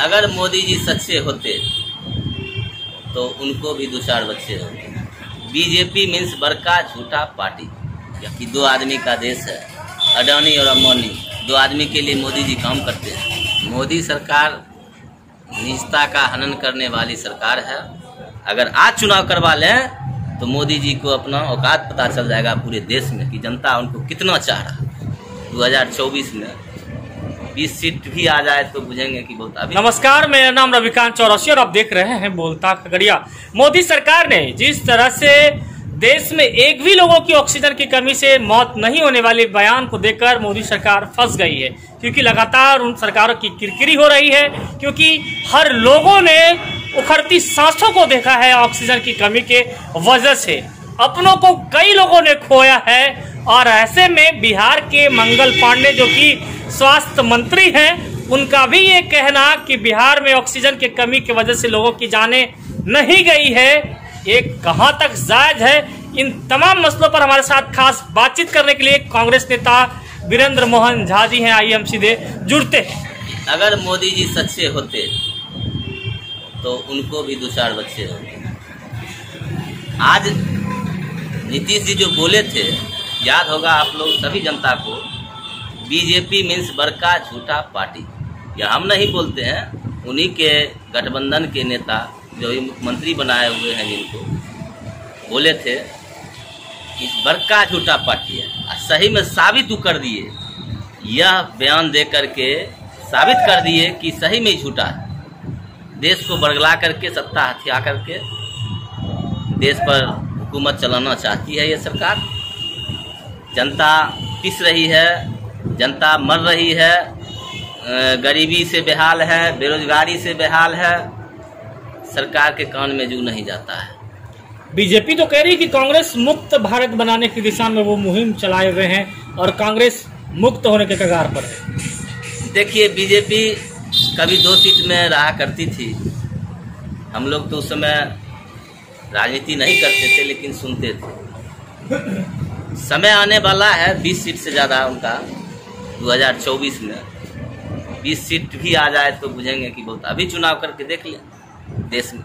अगर मोदी जी सच्चे होते तो उनको भी दो चार बच्चे होते। बीजेपी मीन्स बड़का झूठा पार्टी कि दो आदमी का देश है, अडानी और अम्बानी दो आदमी के लिए मोदी जी काम करते हैं। मोदी सरकार निजता का हनन करने वाली सरकार है। अगर आज चुनाव करवा लें तो मोदी जी को अपना औकात पता चल जाएगा पूरे देश में कि जनता उनको कितना चाह रहा है। 2024 में 20 सीट भी आ जाए तो बुझेंगे कि बहुत अभी नमस्कार, मेरा नाम रविकांत चौरसी और आप देख रहे हैं बोलता खगड़िया। मोदी सरकार ने जिस तरह से देश में एक भी लोगों की ऑक्सीजन की कमी से मौत नहीं होने वाले बयान को देखकर मोदी सरकार फंस गई है, क्योंकि लगातार उन सरकारों की किरकिरी हो रही है, क्योंकि हर लोगों ने उखड़ती सांसों को देखा है ऑक्सीजन की कमी के वजह से। अपनों को कई लोगों ने खोया है, और ऐसे में बिहार के मंगल पांडे जो कि स्वास्थ्य मंत्री हैं, उनका भी ये कहना कि बिहार में ऑक्सीजन की कमी की वजह से लोगों की जाने नहीं गई है। ये कहाँ तक जायज़ है? इन तमाम मसलों पर हमारे साथ खास बातचीत करने के लिए कांग्रेस नेता वीरेंद्र मोहन झा जी हैं। आइए हम सीधे जुड़ते हैं। अगर मोदी जी सच्चे होते तो उनको भी दो चार बच्चे होते। आज नीतीश जी जो बोले थे, याद होगा आप लोग सभी जनता को बीजेपी मीन्स बड़का झूठा पार्टी। यह हम नहीं बोलते हैं, उन्हीं के गठबंधन के नेता जो ये मुख्यमंत्री बनाए हुए हैं जिनको, बोले थे कि बड़का झूठा पार्टी है। सही में साबित कर दिए। यह बयान दे करके साबित कर दिए कि सही में झूठा है। देश को बरगला करके, सत्ता हथिया करके, देश पर हुकूमत चलाना चाहती है ये सरकार। जनता पिस रही है जनता मर रही है गरीबी से बेहाल है बेरोजगारी से बेहाल है सरकार के कान में जू नहीं जाता है। बीजेपी तो कह रही कि कांग्रेस मुक्त भारत बनाने की दिशा में वो मुहिम चलाए हुए हैं और कांग्रेस मुक्त होने के कगार पर है। देखिए बीजेपी कभी दो सीट में रहा करती थी। हम लोग तो उस समय राजनीति नहीं करते थे लेकिन सुनते थे। समय आने वाला है 20 सीट से ज़्यादा उनका। 2024 में। 20 सीट भी आ जाए तो बुझेंगे कि बहुत। अभी चुनाव करके देख लें देश में।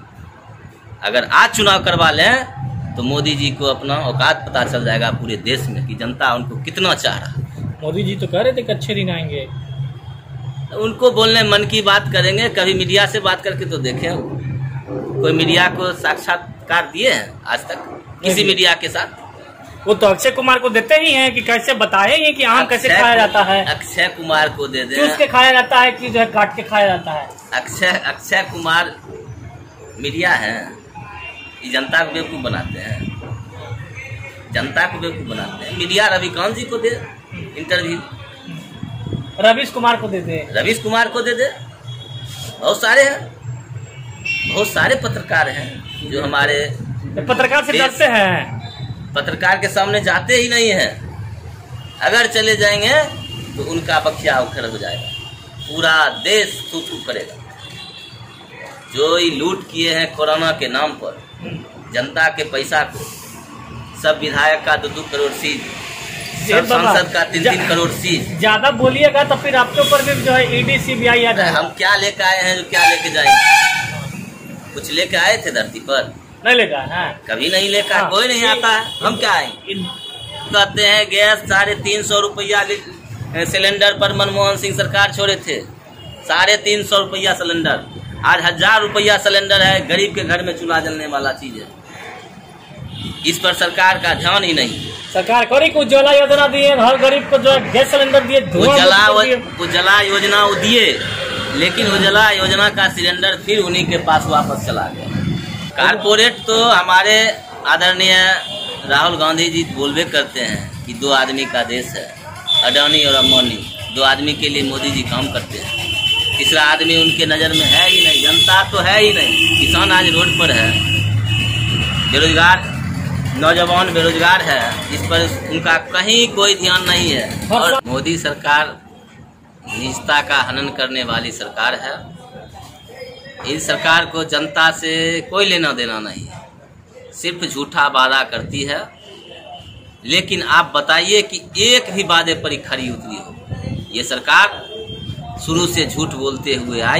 अगर आज चुनाव करवा लें तो मोदी जी को अपना औकात पता चल जाएगा पूरे देश में कि जनता उनको कितना चाह रहा मोदी जी तो कह रहे थे कि अच्छे दिन आएँगे। उनको बोलने मन की बात करेंगे कभी मीडिया से बात करके तो देखें कोई मीडिया को साक्षात्कार दिए हैं आज तक? किसी मीडिया के साथ? वो तो अक्षय कुमार को देते ही हैं कि कैसे बताएँगे कि आम कैसे खाया जाता है। अक्षय कुमार को दे चूस के खाया जाता है कि जो है काट के खाया जाता है। अक्षय अक्षय कुमार मीडिया है ये जनता को बेवकूफ़ बनाते हैं। जनता को बेवकूफ़ बनाते हैं। मीडिया रविकांत जी को दे इंटरव्यू। रवीश कुमार को दे दे। रवीश कुमार को दे दे। बहुत सारे हैं। बहुत सारे पत्रकार हैं जो हमारे पत्रकार से डरते हैं। पत्रकार के सामने जाते ही नहीं है। अगर चले जाएँगे तो उनका बखिया उखड़ हो जाएगा। पूरा देश करेगा। जो ये लूट किए हैं कोरोना के नाम पर जनता के पैसा को। सब विधायक का दो दो करोड़ सीज सब सांसद का तीन तीन करोड़ सीज ज़्यादा बोलिएगा तो फिर आपके ऊपर भी जो है ईडी सीबीआई आ जाएगा हम क्या लेके आए हैं जो क्या लेके जाएँगे? कुछ लेके आए थे धरती पर? नहीं लेगा है। कभी नहीं लेकर आए, हाँ। कोई नहीं आता है हम क्या आएँगे कहते हैं गैस साढ़े तीन सौ रुपया सिलेंडर पर मनमोहन सिंह सरकार छोड़े थे। साढ़े तीन सौ रुपया सिलेंडर। आज हज़ार रुपया सिलेंडर है गरीब के घर में चूल्हा जलने वाला चीज़ है। इस पर सरकार का ध्यान ही नहीं। सरकार करी को उज्ज्वला योजना दिए हर गरीब को जो है गैस सिलेंडर दिए उज्ज्वला उज्ज्वला योजना वो दिए लेकिन उज्ज्वला योजना का सिलेंडर फिर उन्हीं के पास वापस चला गया। कारपोरेट तो हमारे आदरणीय राहुल गांधी जी बोलबे करते हैं कि दो आदमी का देश है, अडानी और अम्बानी दो आदमी के लिए मोदी जी काम करते हैं। तीसरा आदमी उनके नज़र में है ही नहीं, जनता तो है ही नहीं, किसान आज रोड पर है। बेरोजगार, नौजवान बेरोजगार है, इस पर उनका कहीं कोई ध्यान नहीं है। और मोदी सरकार निजता का हनन करने वाली सरकार है। इस सरकार को जनता से कोई लेना देना नहीं है। सिर्फ़ झूठा वादा करती है। लेकिन आप बताइए कि एक भी वादे पर खरी उतरी हो। ये सरकार शुरू से झूठ बोलते हुए आई